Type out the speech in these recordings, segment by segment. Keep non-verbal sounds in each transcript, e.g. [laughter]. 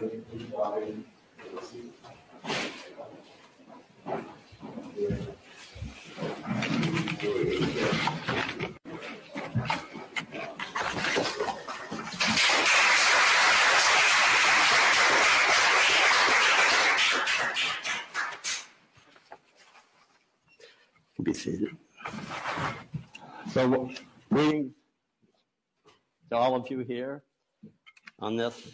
Be seated. So, greetings to all of you here on this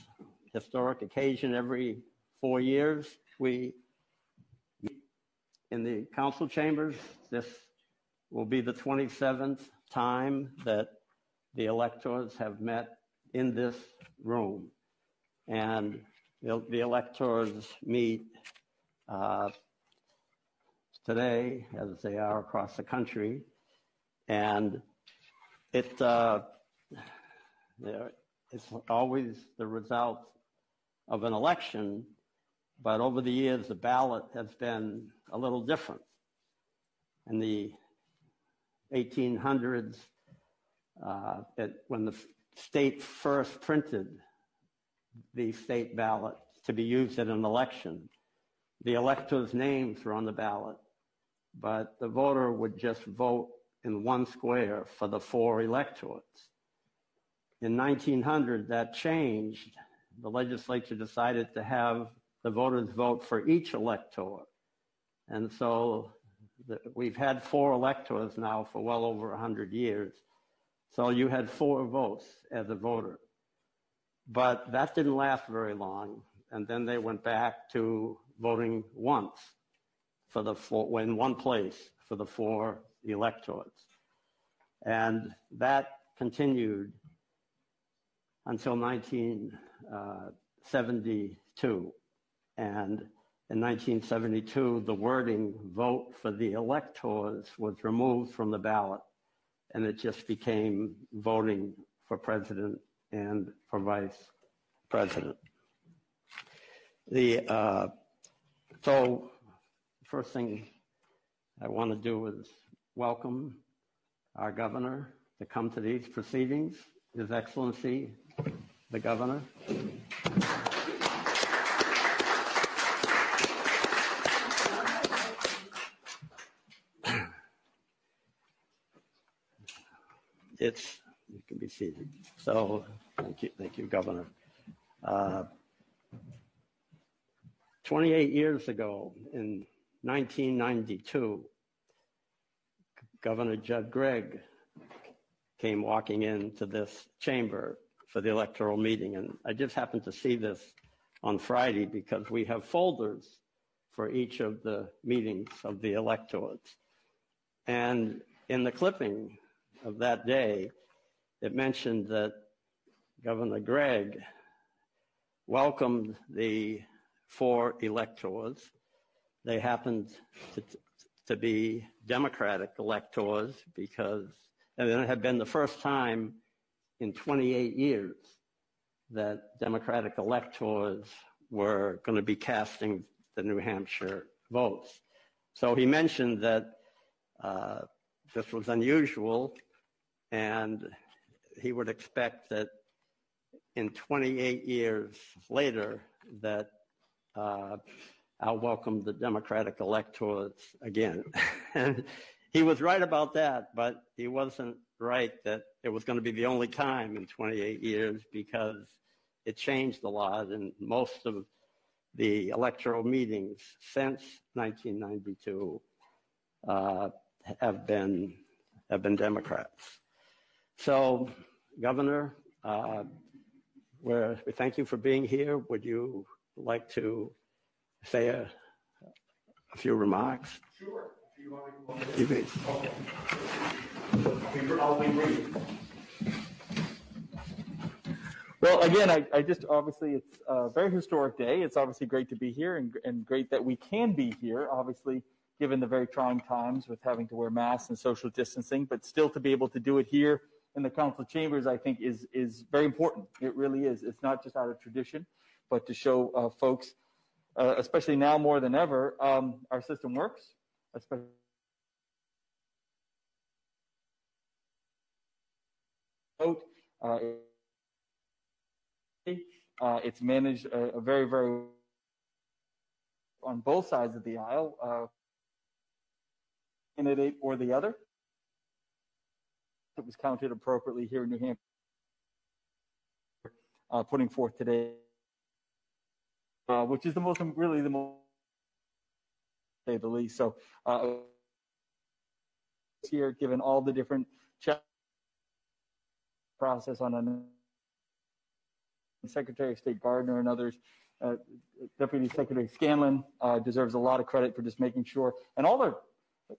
historic occasion. Every four years, we in the council chambers. This will be the 27th time that the electors have met in this room. And the, the electors meet uh, today, as they are across the country, and it uh, it's always the result of an election, but over the years the ballot has been a little different. In the 1800s, uh, it, when the state first printed the state ballot to be used in an election, the electors' names were on the ballot but the voter would just vote in one square for the four electors. In 1900, that changed. The legislature decided to have the voters vote for each elector. And so the, we've had four electors now for well over 100 years. So you had four votes as a voter. But that didn't last very long. And then they went back to voting once for the four, in one place for the four electors. And that continued until 1972. And in 1972, the wording vote for the electors was removed from the ballot, and it just became voting for president and for vice president. The uh, so first thing I want to do is welcome our governor to come to these proceedings, His Excellency, the governor. It's, you can be seated. So, thank you, thank you, Governor. Uh, 28 years ago, in 1992, Governor Judd Gregg came walking into this chamber for the electoral meeting. And I just happened to see this on Friday because we have folders for each of the meetings of the electors. And in the clipping of that day, it mentioned that Governor Gregg welcomed the four electors they happened to, to be Democratic electors because, and it had been the first time in 28 years that Democratic electors were going to be casting the New Hampshire votes. So he mentioned that uh, this was unusual, and he would expect that in 28 years later that uh, I'll welcome the Democratic electors again. [laughs] and he was right about that, but he wasn't right that it was going to be the only time in 28 years because it changed a lot and most of the electoral meetings since 1992 uh, have been have been Democrats. So, Governor, uh, we thank you for being here. Would you like to say a, a few remarks? Sure. Well, again, I, I, just obviously it's a very historic day. It's obviously great to be here and, and great that we can be here, obviously, given the very trying times with having to wear masks and social distancing, but still to be able to do it here in the council chambers, I think is, is very important. It really is. It's not just out of tradition, but to show uh, folks uh, especially now more than ever, um, our system works, especially uh, Uh, it's managed a, a very, very on both sides of the aisle, uh, candidate or the other. It was counted appropriately here in New Hampshire, uh, putting forth today, uh, which is the most, really the most, say the least. So, uh, here, given all the different process on a Secretary of State Gardner and others, uh, Deputy Secretary Scanlon uh, deserves a lot of credit for just making sure, and all the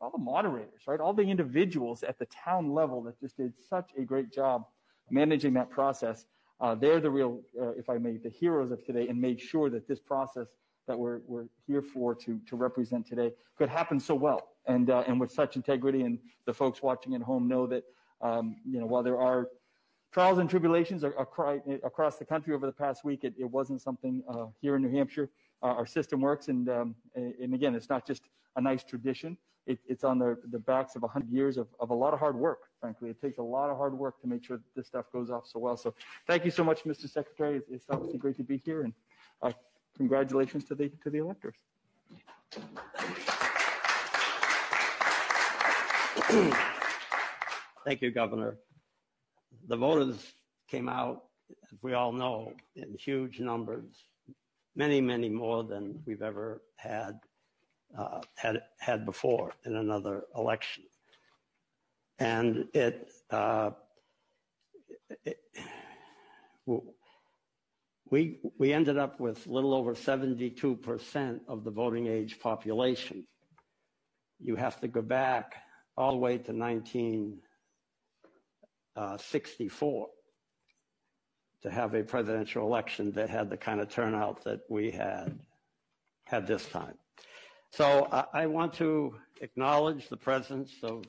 all the moderators, right, all the individuals at the town level that just did such a great job managing that process. Uh, they're the real, uh, if I may, the heroes of today, and made sure that this process that we're we're here for to to represent today could happen so well, and uh, and with such integrity. And the folks watching at home know that um, you know while there are trials and tribulations across the country over the past week. It, it wasn't something uh, here in New Hampshire. Uh, our system works, and um, and again, it's not just a nice tradition. It, it's on the, the backs of 100 years of, of a lot of hard work, frankly. It takes a lot of hard work to make sure that this stuff goes off so well. So thank you so much, Mr. Secretary. It's, it's obviously great to be here, and uh, congratulations to the, to the electors. [clears throat] Thank you, Governor the voters came out, as we all know, in huge numbers, many, many more than we've ever had uh, had had before in another election, and it, uh, it we we ended up with a little over 72 percent of the voting age population. You have to go back all the way to 19 uh, 64 to have a presidential election that had the kind of turnout that we had had this time. So I, I want to acknowledge the presence of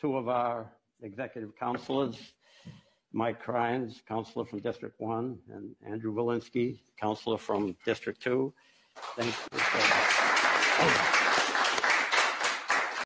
two of our executive counselors, Mike Cryans, counselor from District 1, and Andru Volinsky, counselor from District 2. Thank you.